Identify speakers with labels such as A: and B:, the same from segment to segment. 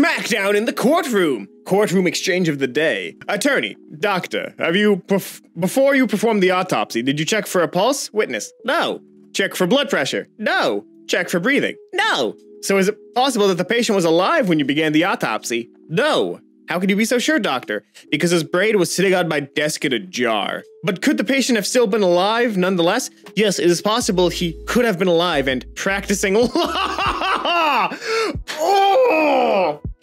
A: Smackdown in the courtroom. Courtroom exchange of the day. Attorney, doctor, have you before you performed the autopsy, did you check for a pulse? Witness, no. Check for blood pressure? No. Check for breathing? No. So is it possible that the patient was alive when you began the autopsy? No. How could you be so sure, doctor? Because his brain was sitting on my desk in a jar. But could the patient have still been alive nonetheless? Yes, it is possible he could have been alive and practicing oh,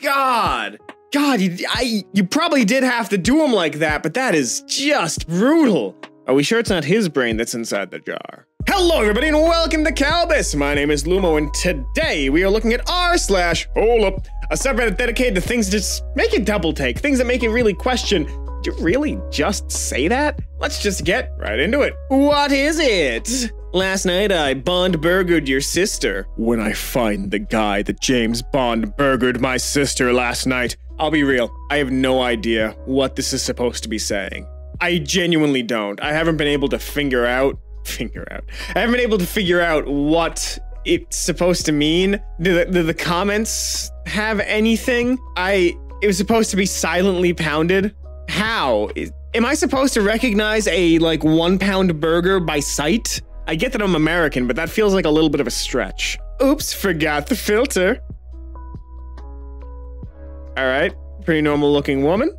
A: God. God, you, I, you probably did have to do him like that, but that is just brutal. Are we sure it's not his brain that's inside the jar? Hello, everybody, and welcome to Kalbus. My name is Lumo, and today we are looking at r slash hold up, a subreddit dedicated to things that just make you double take, things that make you really question. Did you really just say that? Let's just get right into it. What is it? Last night I Bond burgered your sister. When I find the guy that James Bond burgered my sister last night, I'll be real. I have no idea what this is supposed to be saying. I genuinely don't. I haven't been able to figure out figure out. I haven't been able to figure out what it's supposed to mean. Do the, do the comments have anything? I it was supposed to be silently pounded. How? Am I supposed to recognize a like one pound burger by sight? I get that I'm American, but that feels like a little bit of a stretch. Oops, forgot the filter. All right, pretty normal looking woman.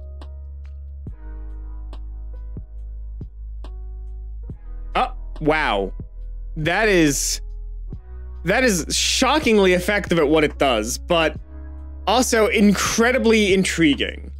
A: Oh, wow. That is that is shockingly effective at what it does, but also incredibly intriguing.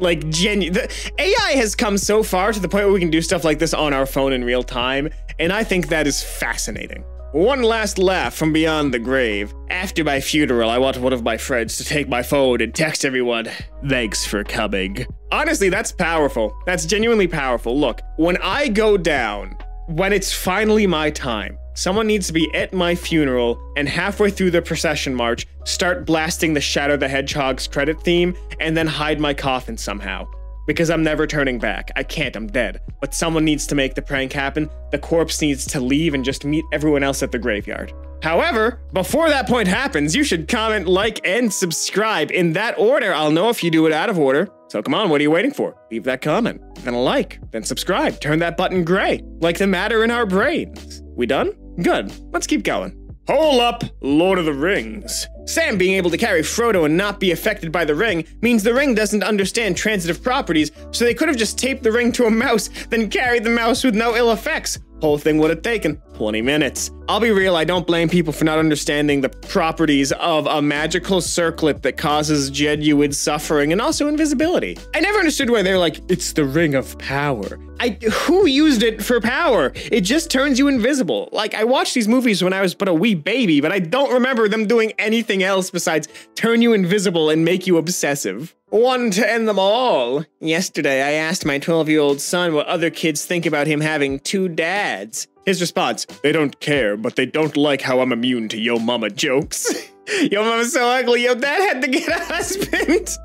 A: Like genu the AI has come so far to the point where we can do stuff like this on our phone in real time, and I think that is fascinating. One last laugh from beyond the grave. After my funeral, I want one of my friends to take my phone and text everyone, thanks for coming. Honestly, that's powerful. That's genuinely powerful. Look, when I go down, when it's finally my time, someone needs to be at my funeral and halfway through the procession march, start blasting the Shadow the Hedgehog's credit theme and then hide my coffin somehow. Because I'm never turning back. I can't, I'm dead. But someone needs to make the prank happen. The corpse needs to leave and just meet everyone else at the graveyard. However, before that point happens, you should comment, like, and subscribe. In that order, I'll know if you do it out of order. So come on, what are you waiting for? Leave that comment, then a like, then subscribe. Turn that button gray, like the matter in our brains. We done? Good. Let's keep going. Hold up, Lord of the Rings. Sam being able to carry Frodo and not be affected by the ring means the ring doesn't understand transitive properties, so they could have just taped the ring to a mouse, then carried the mouse with no ill effects. Whole thing would have taken 20 minutes. I'll be real, I don't blame people for not understanding the properties of a magical circlet that causes genuine suffering and also invisibility. I never understood why they're like, it's the ring of power. I who used it for power? It just turns you invisible. Like I watched these movies when I was but a wee baby, but I don't remember them doing anything else besides turn you invisible and make you obsessive. One to end them all. Yesterday, I asked my 12 year old son what other kids think about him having two dads. His response, they don't care, but they don't like how I'm immune to yo mama jokes. yo mama's so ugly, yo dad had to get a husband.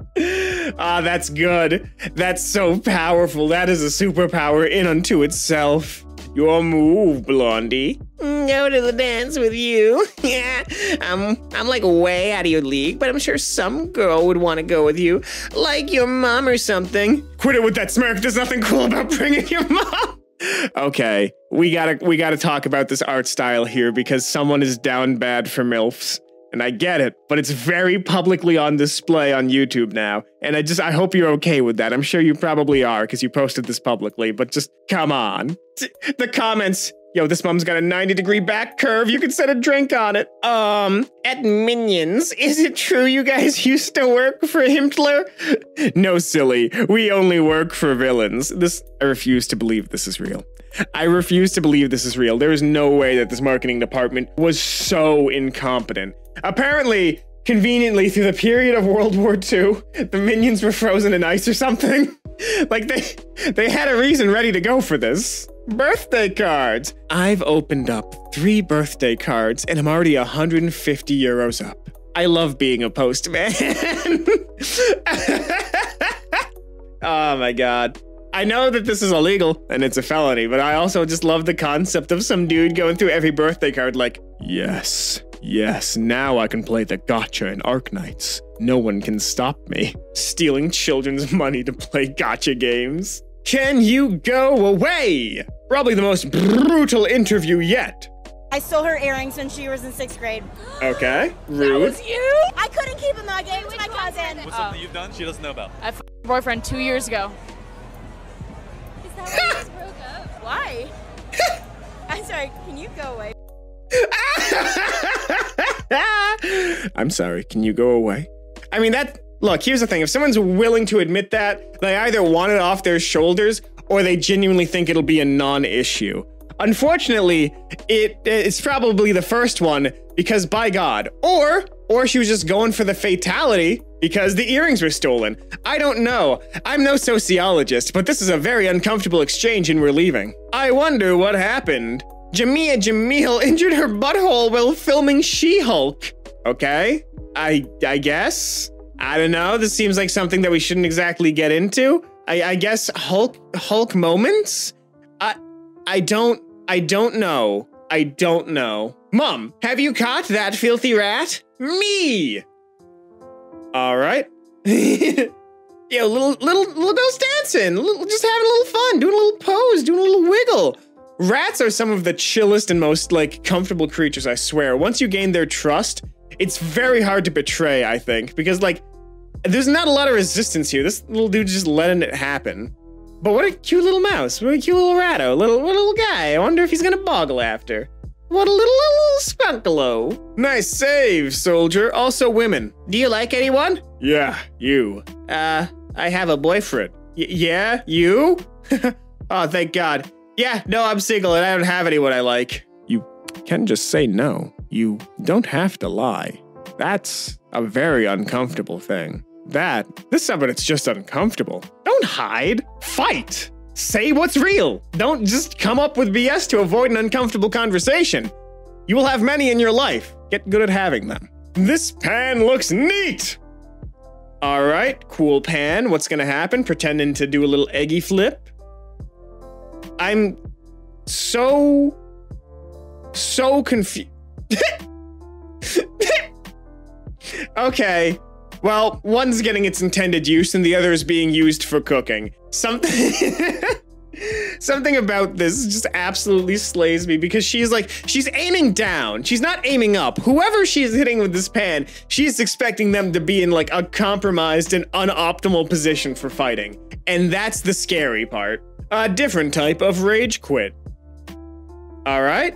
A: Ah, that's good. That's so powerful. That is a superpower in unto itself. Your move, Blondie. Go to the dance with you. Yeah, I'm I'm like way out of your league, but I'm sure some girl would want to go with you, like your mom or something. Quit it with that smirk. There's nothing cool about bringing your mom. Okay, we gotta we gotta talk about this art style here because someone is down bad for milfs. And I get it, but it's very publicly on display on YouTube now. And I just, I hope you're okay with that. I'm sure you probably are because you posted this publicly, but just come on. The comments, yo, this mom's got a 90 degree back curve. You can set a drink on it. Um, at Minions, is it true you guys used to work for Himmler? No, silly. We only work for villains. This, I refuse to believe this is real. I refuse to believe this is real. There is no way that this marketing department was so incompetent. Apparently, conveniently, through the period of World War II, the minions were frozen in ice or something. like they they had a reason ready to go for this. Birthday cards. I've opened up three birthday cards and I'm already 150 euros up. I love being a postman. oh my god. I know that this is illegal and it's a felony, but I also just love the concept of some dude going through every birthday card like, yes, yes, now I can play the gacha in Arknights. No one can stop me. Stealing children's money to play gacha games. Can you go away? Probably the most brutal interview yet.
B: I stole her earrings when she was in sixth grade.
A: Okay, rude.
B: was you? I couldn't keep them. I gave them to my cousin.
C: What's something you've done she doesn't know about?
D: I f- boyfriend two years ago.
B: Is that why you guys broke up? Why? I'm sorry. Can you go away?
A: I'm sorry, can you go away? I mean, that. Look, here's the thing if someone's willing to admit that, they either want it off their shoulders or they genuinely think it'll be a non issue. Unfortunately, it it's probably the first one because by God, or or she was just going for the fatality because the earrings were stolen. I don't know. I'm no sociologist, but this is a very uncomfortable exchange and we're leaving. I wonder what happened. Jameela Jamil injured her butthole while filming She-Hulk. Okay, I I guess. I don't know. This seems like something that we shouldn't exactly get into. I, I guess Hulk Hulk moments. I I don't I don't know. I don't know. Mom, have you caught that filthy rat? Me. All right. Yo, little little little ghost dancing, little, just having a little fun, doing a little pose, doing a little wiggle. Rats are some of the chillest and most like comfortable creatures, I swear. Once you gain their trust, it's very hard to betray, I think, because like there's not a lot of resistance here. This little dude's just letting it happen. But what a cute little mouse. What a cute little ratto. Little, what a little guy. I wonder if he's gonna boggle after. What a little, little skunkalo. Nice save, soldier. Also women. Do you like anyone? Yeah, you. Uh, I have a boyfriend. Y yeah, you? oh, thank God. Yeah, no, I'm single and I don't have anyone I like. You can just say no. You don't have to lie. That's a very uncomfortable thing. That, this someone it's just uncomfortable. Don't hide. Fight. Say what's real. Don't just come up with BS to avoid an uncomfortable conversation. You will have many in your life. Get good at having them. This pan looks neat. All right, cool pan. What's gonna happen? Pretending to do a little eggy flip. I'm so, so confused. okay. Well, one's getting its intended use and the other is being used for cooking. Something Something about this just absolutely slays me because she's like she's aiming down. She's not aiming up. Whoever she's hitting with this pan, she's expecting them to be in like a compromised and unoptimal position for fighting. And that's the scary part. A different type of rage quit. All right?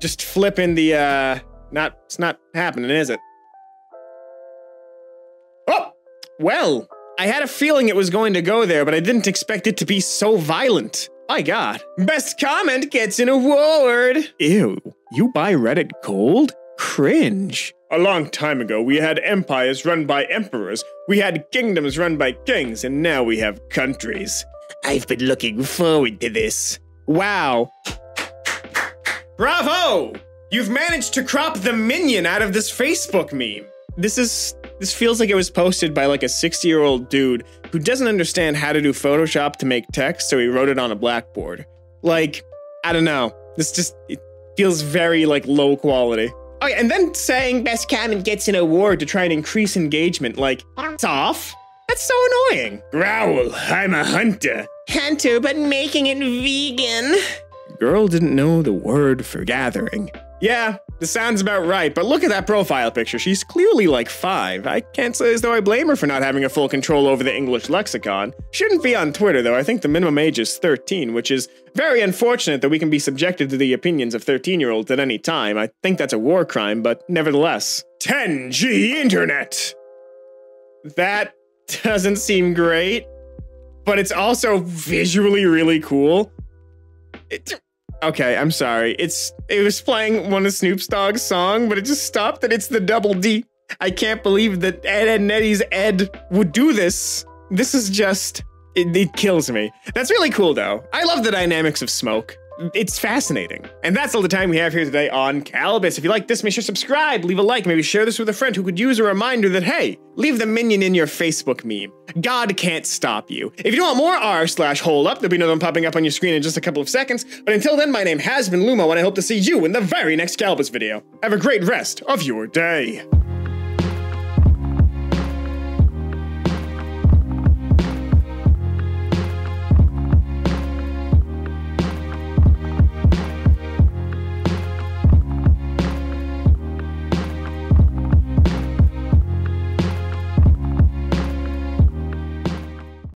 A: Just flipping the uh not it's not happening, is it? Oh, well, I had a feeling it was going to go there, but I didn't expect it to be so violent. My god. Best comment gets an award. Ew, you buy Reddit gold? Cringe. A long time ago, we had empires run by emperors, we had kingdoms run by kings, and now we have countries. I've been looking forward to this. Wow. Bravo! You've managed to crop the minion out of this Facebook meme. This is this feels like it was posted by like a 60 year old dude who doesn't understand how to do Photoshop to make text, so he wrote it on a blackboard. Like, I don't know. This just it feels very like low quality. Oh, yeah, and then saying best comment gets an award to try and increase engagement. Like, it's off. That's so annoying. Growl, I'm a hunter. Hunter, but making it vegan. Girl didn't know the word for gathering. Yeah, this sounds about right, but look at that profile picture. She's clearly like five. I can't say as though I blame her for not having a full control over the English lexicon. Shouldn't be on Twitter, though. I think the minimum age is 13, which is very unfortunate that we can be subjected to the opinions of 13 year olds at any time. I think that's a war crime, but nevertheless. 10G Internet! That doesn't seem great, but it's also visually really cool. It, Okay, I'm sorry. It's it was playing one of Snoop Dogg's song, but it just stopped and it's the double D. I can't believe that Ed, and Eddie's Ed would do this. This is just it, it kills me. That's really cool though. I love the dynamics of smoke. It's fascinating. And that's all the time we have here today on Kalbus. If you like this, make sure to subscribe, leave a like, maybe share this with a friend who could use a reminder that, hey, leave the minion in your Facebook meme. God can't stop you. If you want more r slash hole up, there'll be another one popping up on your screen in just a couple of seconds. But until then, my name has been Lumo, and I hope to see you in the very next Kalbus video. Have a great rest of your day.